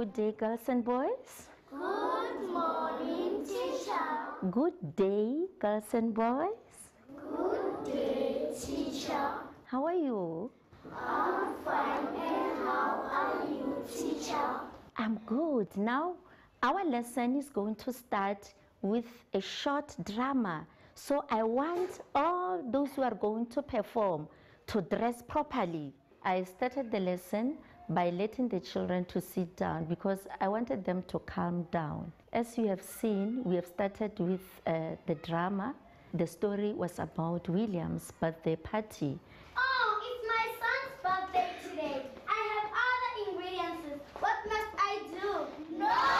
good day, girls and boys. Good morning, teacher. Good day, girls and boys. Good day, teacher. How are you? I'm fine, and how are you, teacher? I'm good. Now, our lesson is going to start with a short drama. So, I want all those who are going to perform to dress properly. I started the lesson by letting the children to sit down because I wanted them to calm down. As you have seen, we have started with uh, the drama. The story was about William's birthday party. Oh, it's my son's birthday today. I have other ingredients. What must I do? No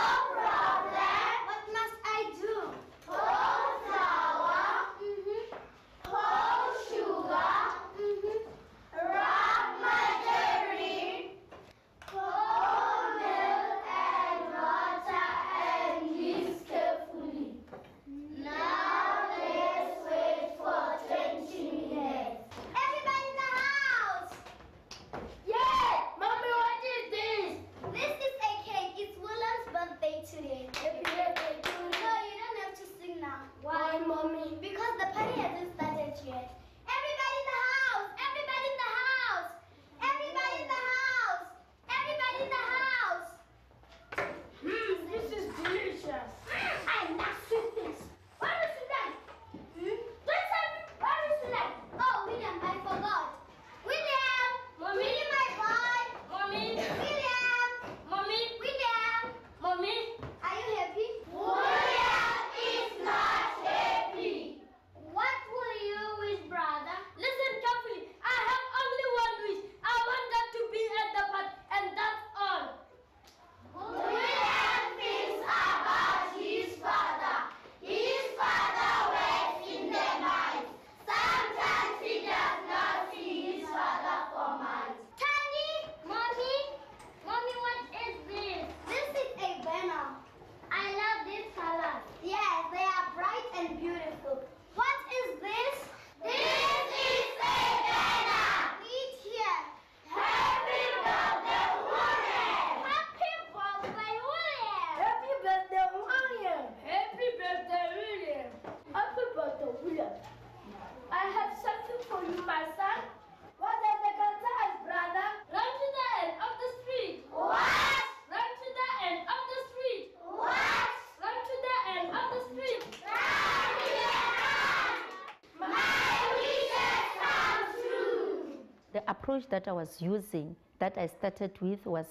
approach that I was using, that I started with, was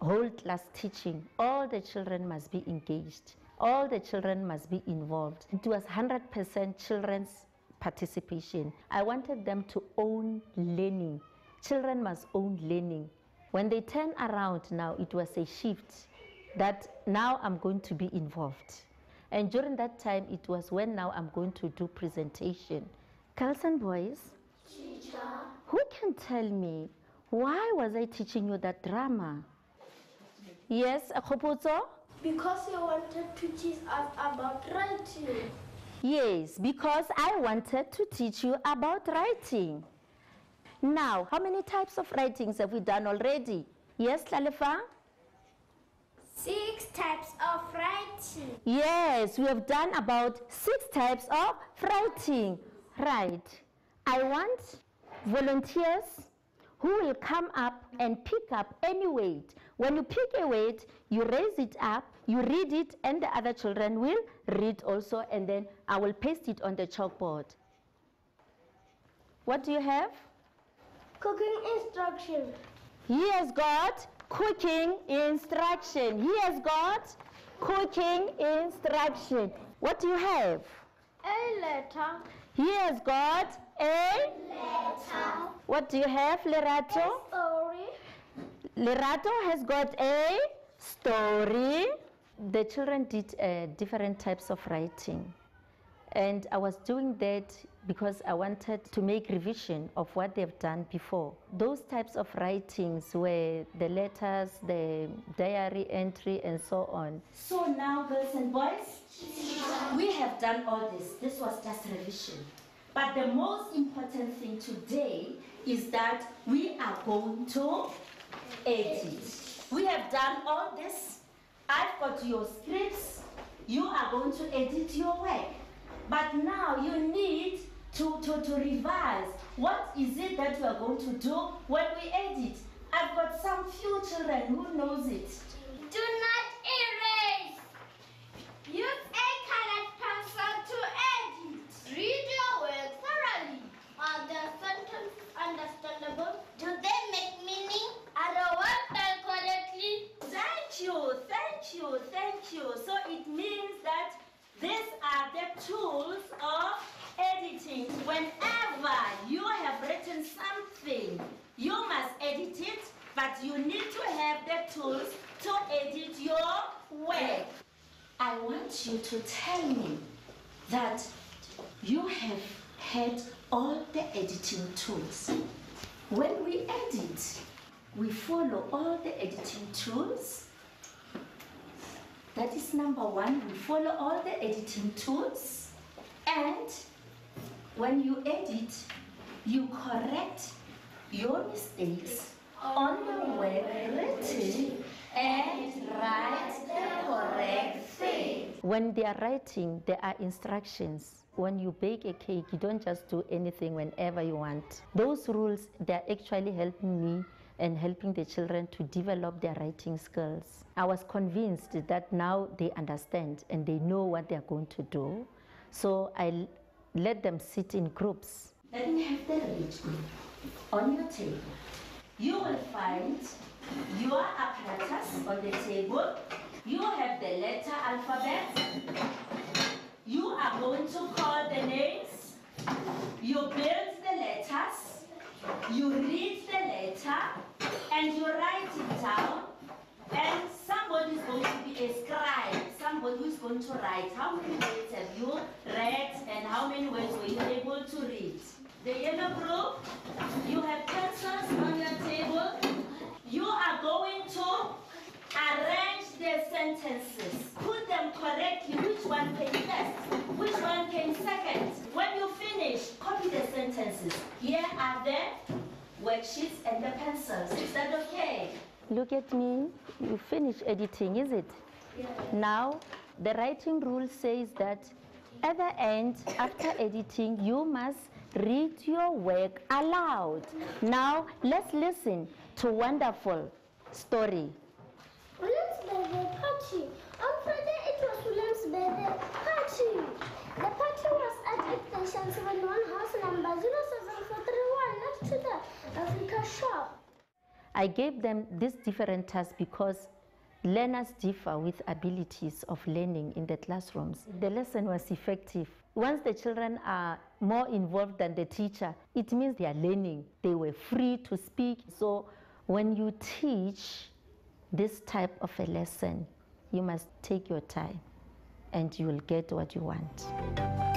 whole class teaching. All the children must be engaged, all the children must be involved. It was 100% children's participation. I wanted them to own learning. Children must own learning. When they turn around now, it was a shift that now I'm going to be involved. And during that time, it was when now I'm going to do presentation. Carlson boys, who can tell me why was I teaching you that drama? Yes, Akhopoto? Because you wanted to teach us about writing. Yes, because I wanted to teach you about writing. Now, how many types of writings have we done already? Yes, Lalefa? Six types of writing. Yes, we have done about six types of writing. Right. I want volunteers who will come up and pick up any weight. When you pick a weight, you raise it up, you read it, and the other children will read also, and then I will paste it on the chalkboard. What do you have? Cooking instruction. He has got cooking instruction. He has got cooking instruction. What do you have? A letter. He has got a Letter. What do you have, Lerato? Story. Lerato has got a story. The children did uh, different types of writing. And I was doing that because I wanted to make revision of what they've done before. Those types of writings were the letters, the diary entry, and so on. So now, girls and boys, we have done all this. This was just revision. But the most important thing today is that we are going to edit. we have done all this. I've got your scripts. You are going to edit your work. But now you need to, to, to revise. What is it that you are going to do when we edit? I've got some few children who knows it. Do not erase. Use a colored pencil to edit. Read your work thoroughly. Are the sentences understandable? Do they make meaning? Are the words done correctly? Thank you, thank you, thank you. So it means that these are the tools of editing. Whenever you have written something, you must edit it, but you need to have the tools to edit your work. I want you to tell me that you have had all the editing tools. When we edit, we follow all the editing tools. That is number one, we follow all the editing tools. And when you edit, you correct your mistakes on the work written and write the correct thing. When they are writing, there are instructions. When you bake a cake, you don't just do anything whenever you want. Those rules, they're actually helping me and helping the children to develop their writing skills. I was convinced that now they understand and they know what they're going to do. So I let them sit in groups. Let me have the on your table. You will find your apparatus on the table. You have the letter alphabet. You are going to call the names. You build the letters. You read the letter and you write it down. And somebody is going to be a scribe, who is going to write how many words have you read and how many words were you able to read. The yellow group, you have pencils on your table. You are going to arrange the sentences. Put them correctly. Which one came first? Which one came second? When you finish, copy the sentences. Here are the worksheets and the pencils. Is that okay? Look at me. You finish editing, is it? Now, the writing rule says that at the end, after editing, you must read your work aloud. Now, let's listen to wonderful story. William's birthday party. On Friday, it was William's birthday party. The party was at extension 71 house number 07431 next to the Africa shop. I gave them these different tasks because learners differ with abilities of learning in the classrooms. The lesson was effective. Once the children are more involved than the teacher, it means they are learning. They were free to speak. So when you teach this type of a lesson, you must take your time and you will get what you want.